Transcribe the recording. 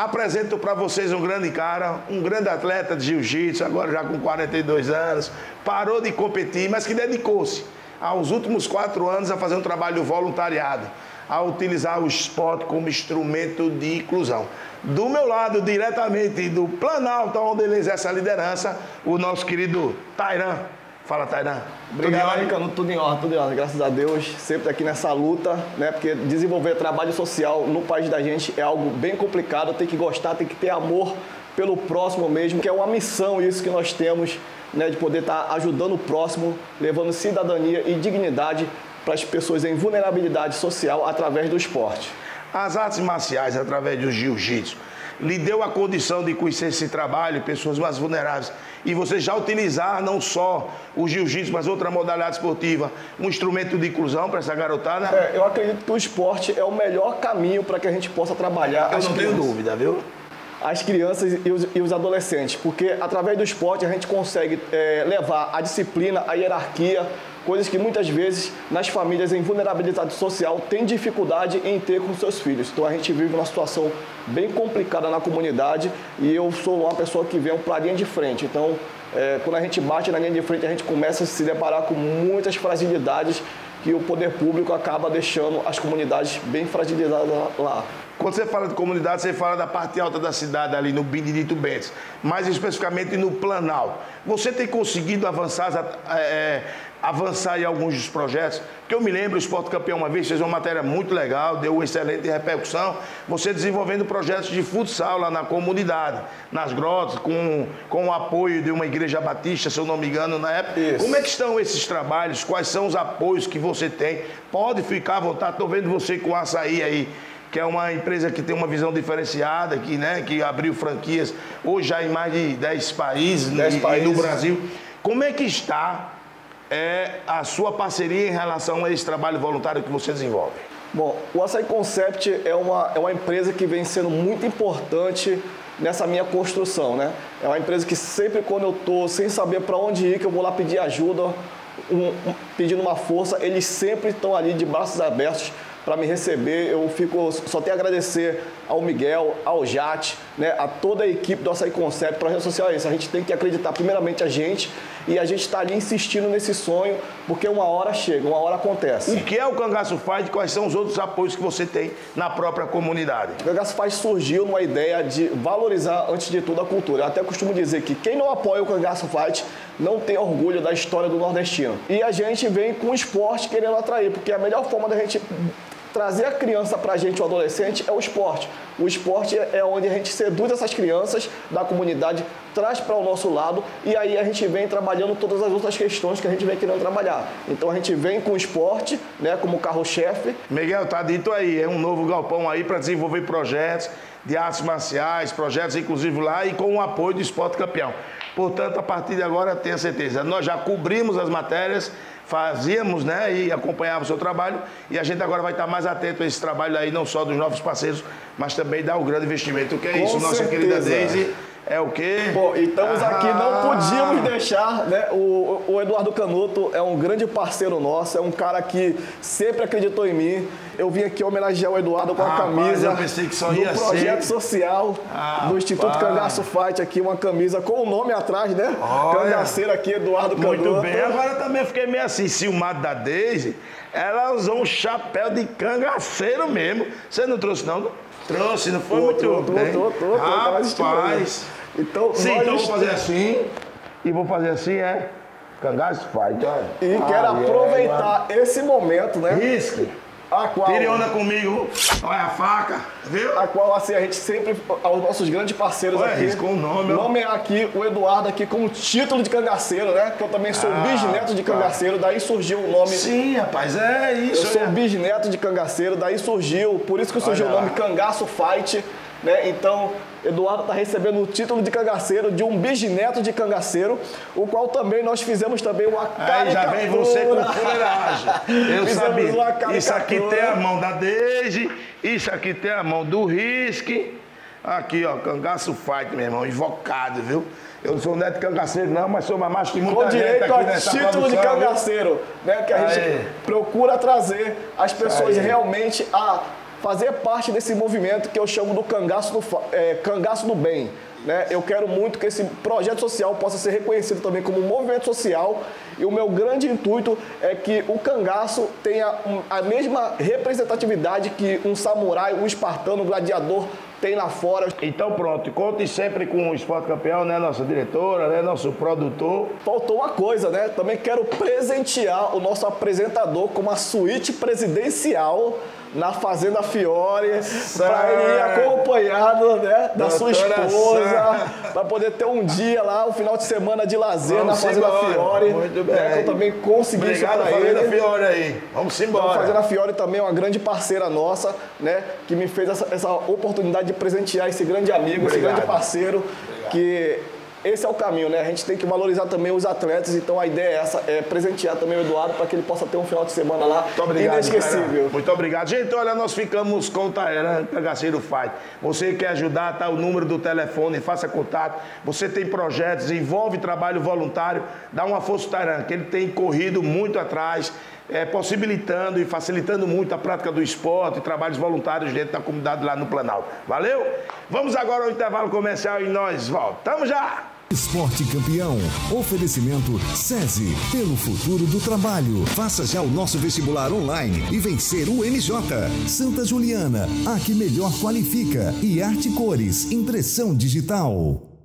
Apresento para vocês um grande cara, um grande atleta de jiu-jitsu, agora já com 42 anos, parou de competir, mas que dedicou-se aos últimos quatro anos a fazer um trabalho voluntariado, a utilizar o esporte como instrumento de inclusão. Do meu lado, diretamente do Planalto, onde ele exerce a liderança, o nosso querido Tairan. Fala, Tairan. Obrigado, Ricano. Tudo em ordem, tudo em ordem. Graças a Deus, sempre aqui nessa luta, né? Porque desenvolver trabalho social no país da gente é algo bem complicado. Tem que gostar, tem que ter amor pelo próximo mesmo, que é uma missão isso que nós temos, né? De poder estar tá ajudando o próximo, levando cidadania e dignidade para as pessoas em vulnerabilidade social através do esporte. As artes marciais, através do jiu-jitsu, lhe deu a condição de conhecer esse trabalho, pessoas mais vulneráveis, e você já utilizar não só o jiu-jitsu, mas outra modalidade esportiva, um instrumento de inclusão para essa garotada? É, eu acredito que o esporte é o melhor caminho para que a gente possa trabalhar. Eu não crianças. tenho dúvida, viu? As crianças e os, e os, adolescentes, porque através do esporte a gente consegue é, levar a disciplina, a hierarquia, coisas que muitas vezes nas famílias em vulnerabilidade social têm dificuldade em ter com seus filhos. Então a gente vive uma situação bem complicada na comunidade e eu sou uma pessoa que vem para a linha de frente. Então, é, quando a gente bate na linha de frente, a gente começa a se deparar com muitas fragilidades que o poder público acaba deixando as comunidades bem fragilizadas lá. Quando você fala de comunidade, você fala da parte alta da cidade, ali no Benedito Bentes, mais especificamente no Planalto. Você tem conseguido avançar, é, avançar em alguns dos projetos? Que eu me lembro, o Esporte Campeão uma vez fez uma matéria muito legal, deu uma excelente repercussão. Você desenvolvendo projetos de futsal lá na comunidade, nas grotas, com, com o apoio de uma igreja batista, se eu não me engano, na época. Isso. Como é que estão esses trabalhos? Quais são os apoios que você tem? Pode ficar à vontade, estou vendo você com açaí aí que é uma empresa que tem uma visão diferenciada, que, né, que abriu franquias hoje já em mais de 10 países, 10 e, países. no Brasil. Como é que está é, a sua parceria em relação a esse trabalho voluntário que você desenvolve? Bom, o Açaí Concept é uma, é uma empresa que vem sendo muito importante nessa minha construção, né? É uma empresa que sempre quando eu estou sem saber para onde ir, que eu vou lá pedir ajuda, um, pedindo uma força, eles sempre estão ali de braços abertos para me receber. Eu fico só tenho a agradecer ao Miguel, ao Jate, né, a toda a equipe do Açaí Concept. Para social é isso. A gente tem que acreditar primeiramente a gente e a gente está ali insistindo nesse sonho, porque uma hora chega, uma hora acontece. O que é o Cangaço Fight e quais são os outros apoios que você tem na própria comunidade? O Cangaço Fight surgiu numa ideia de valorizar, antes de tudo, a cultura. Eu até costumo dizer que quem não apoia o Cangaço Fight não tem orgulho da história do nordestino. E a gente vem com o esporte querendo atrair, porque a melhor forma da gente trazer a criança para a gente, o adolescente, é o esporte. O esporte é onde a gente seduz essas crianças da comunidade, traz para o nosso lado e aí a gente vem trabalhando todas as outras questões que a gente vem querendo trabalhar. Então a gente vem com o esporte, né, como carro-chefe. Miguel, tá dito aí, é um novo galpão aí para desenvolver projetos de artes marciais, projetos inclusive lá e com o apoio do Esporte Campeão. Portanto, a partir de agora, tenha certeza, nós já cobrimos as matérias fazíamos né, e acompanhava o seu trabalho. E a gente agora vai estar mais atento a esse trabalho aí, não só dos novos parceiros, mas também dar o grande investimento. O que é Com isso, certeza. nossa querida Deise? É o quê? Bom, e estamos ah. aqui, não podíamos deixar, né? O, o Eduardo Canuto é um grande parceiro nosso, é um cara que sempre acreditou em mim. Eu vim aqui homenagear o Eduardo com a camisa do projeto ser. social ah, do Instituto pai. Cangaço Fight aqui, uma camisa com o nome atrás, né? Olha. Cangaceiro aqui, Eduardo Canuto. Muito bem, agora também fiquei meio assim, ciumado da Deise. Ela usou um chapéu de cangaceiro mesmo. Você não trouxe não? Trouxe, não foi muito tô, bem. Tô, tô, tô, Rapaz. Então, Sim, então vou fazer assim. E vou fazer assim, é. Cangaço fight, olha. E quero aproveitar é, esse momento, né? Risque. A qual, Tire onda comigo. Olha a faca, viu? A qual, assim, a gente sempre, aos nossos grandes parceiros Olha, aqui. com o nome. Nome é aqui o Eduardo aqui com o título de cangaceiro, né? Que eu também sou ah, bisneto de cangaceiro, daí surgiu o nome. Sim, rapaz, é isso. Eu sou é. bisneto de cangaceiro, daí surgiu, por isso que surgiu Olha o nome. Cangaço Fight, né? Então, Eduardo está recebendo o título de cangaceiro de um bisneto de cangaceiro, o qual também nós fizemos também uma caricatura. Aí já vem você com fuleiragem. Eu sabia. Isso aqui tem a mão da Deise, isso aqui tem a mão do Risque. Aqui, ó, cangaço fight, meu irmão, invocado, viu? Eu não sou neto de cangaceiro, não, mas sou mais macho que muita Com direito a título produção, de cangaceiro, né? Que a gente procura trazer as pessoas realmente a fazer parte desse movimento que eu chamo do cangaço do, é, cangaço do bem. Né? Eu quero muito que esse projeto social possa ser reconhecido também como um movimento social e o meu grande intuito é que o cangaço tenha a mesma representatividade que um samurai, um espartano, um gladiador tem lá fora. Então pronto, conte sempre com o Esporte Campeão, né? Nossa diretora, né? Nosso produtor. Faltou uma coisa, né? Também quero presentear o nosso apresentador com uma suíte presidencial na Fazenda Fiore, para ele ir acompanhado né, da Doutora sua esposa, para poder ter um dia lá, um final de semana de lazer Vamos na Fazenda embora. Fiore. Muito bem. Né, que eu também consegui Obrigado, isso para ele. Fiore aí. Vamos embora. A Fazenda Fiore também é uma grande parceira nossa, né, que me fez essa, essa oportunidade de presentear esse grande amigo, Obrigado. esse grande parceiro, Obrigado. que esse é o caminho, né? A gente tem que valorizar também os atletas, então a ideia é essa, é presentear também o Eduardo para que ele possa ter um final de semana lá Muito obrigado, inesquecível. Cara. Muito obrigado. Gente, olha, nós ficamos com o Taeran Cangaceiro Fight. Você quer ajudar, tá o número do telefone, faça contato. Você tem projetos, envolve trabalho voluntário, dá uma força ao Taeran, que ele tem corrido muito atrás, é, possibilitando e facilitando muito a prática do esporte e trabalhos voluntários dentro da comunidade lá no Planalto. Valeu? Vamos agora ao intervalo comercial e nós voltamos já! Esporte Campeão. Oferecimento SESI. Pelo futuro do trabalho. Faça já o nosso vestibular online e vencer o MJ. Santa Juliana. A que melhor qualifica. E Arte Cores. Impressão digital.